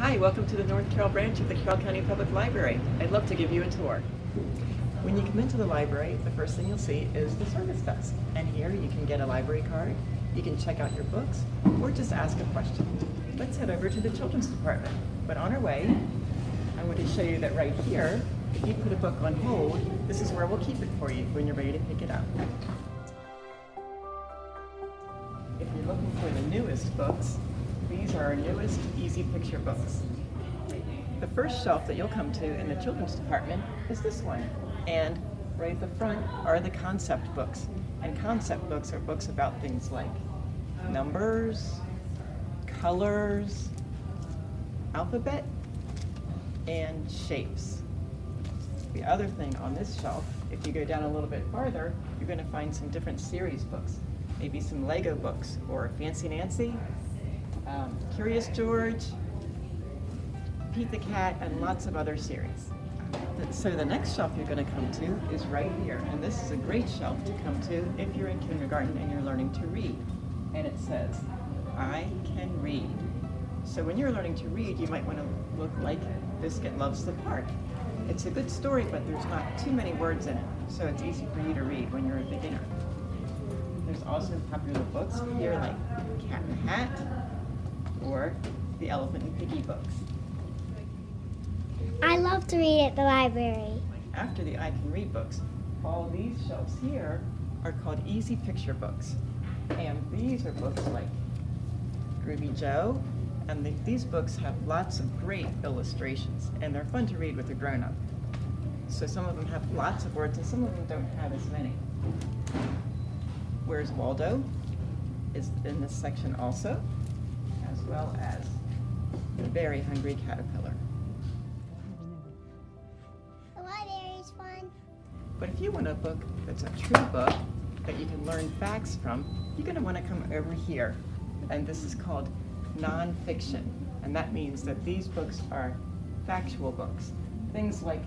Hi, welcome to the North Carroll branch of the Carroll County Public Library. I'd love to give you a tour. When you come into the library, the first thing you'll see is the service desk. And here you can get a library card, you can check out your books, or just ask a question. Let's head over to the children's department. But on our way, I want to show you that right here, if you put a book on hold, this is where we'll keep it for you when you're ready to pick it up. For the newest books, these are our newest Easy Picture books. The first shelf that you'll come to in the children's department is this one. And right at the front are the concept books. And concept books are books about things like numbers, colors, alphabet, and shapes. The other thing on this shelf, if you go down a little bit farther, you're going to find some different series books. Maybe some Lego books, or Fancy Nancy, um, Curious George, Pete the Cat, and lots of other series. So the next shelf you're going to come to is right here, and this is a great shelf to come to if you're in kindergarten and you're learning to read. And it says, I can read. So when you're learning to read, you might want to look like Biscuit Loves the Park. It's a good story, but there's not too many words in it, so it's easy for you to read when you're a beginner. There's also popular books here like Cat in the Hat or the Elephant and Piggy books. I love to read at the library. After the I Can Read books, all these shelves here are called Easy Picture books. And these are books like Groovy Joe, and the, these books have lots of great illustrations, and they're fun to read with a grown-up. So some of them have lots of words, and some of them don't have as many. Where's Waldo is in this section also, as well as the Very Hungry Caterpillar. The library is fun. But if you want a book that's a true book that you can learn facts from, you're going to want to come over here. And this is called nonfiction. And that means that these books are factual books. Things like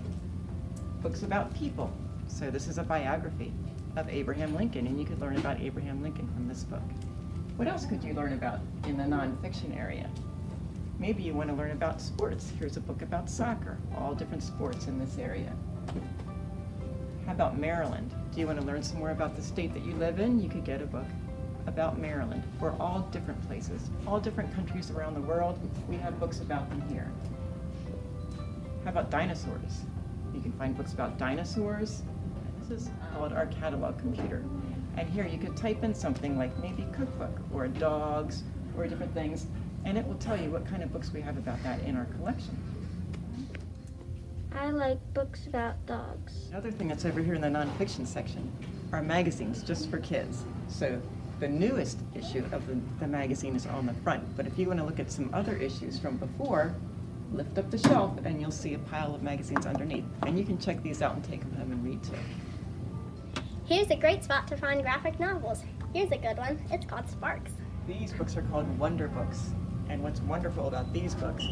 books about people. So this is a biography of Abraham Lincoln, and you could learn about Abraham Lincoln from this book. What else could you learn about in the nonfiction area? Maybe you want to learn about sports. Here's a book about soccer, all different sports in this area. How about Maryland? Do you want to learn some more about the state that you live in? You could get a book about Maryland. We're all different places, all different countries around the world. We have books about them here. How about dinosaurs? You can find books about dinosaurs. This is called our catalog computer. And here you could type in something like maybe cookbook or dogs or different things, and it will tell you what kind of books we have about that in our collection. I like books about dogs. Another thing that's over here in the nonfiction section are magazines just for kids. So the newest issue of the, the magazine is on the front, but if you want to look at some other issues from before, lift up the shelf and you'll see a pile of magazines underneath. And you can check these out and take them home and read too. Here's a great spot to find graphic novels. Here's a good one. It's called Sparks. These books are called Wonder Books. And what's wonderful about these books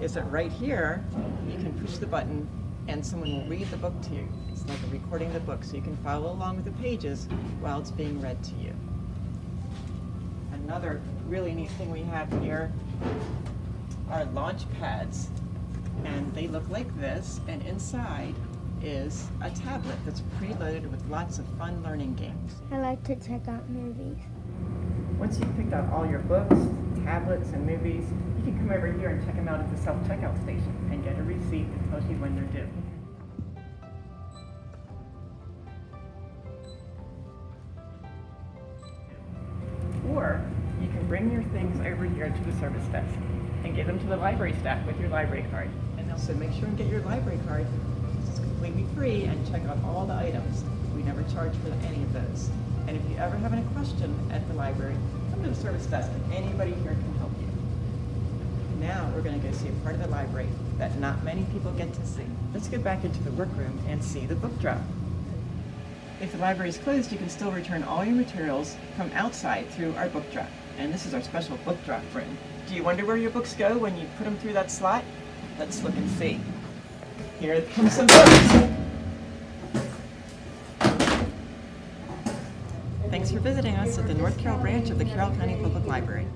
is that right here, you can push the button and someone will read the book to you. It's like a recording of the book, so you can follow along with the pages while it's being read to you. Another really neat thing we have here are launch pads. And they look like this, and inside is a tablet that's preloaded with lots of fun learning games. I like to check out movies. Once you've picked out all your books, tablets, and movies, you can come over here and check them out at the self-checkout station and get a receipt that tells you when they're due. Or you can bring your things over here to the service desk and give them to the library staff with your library card. And they'll say, make sure and get your library card. Free and check out all the items. We never charge for any of those. And if you ever have any question at the library, come to the service desk and anybody here can help you. Now we're going to go see a part of the library that not many people get to see. Let's get back into the workroom and see the book drop. If the library is closed, you can still return all your materials from outside through our book drop. And this is our special book drop room. Do you wonder where your books go when you put them through that slot? Let's look and see. Here comes some Thanks for visiting us at the North Carroll branch of the Carroll County Public Library.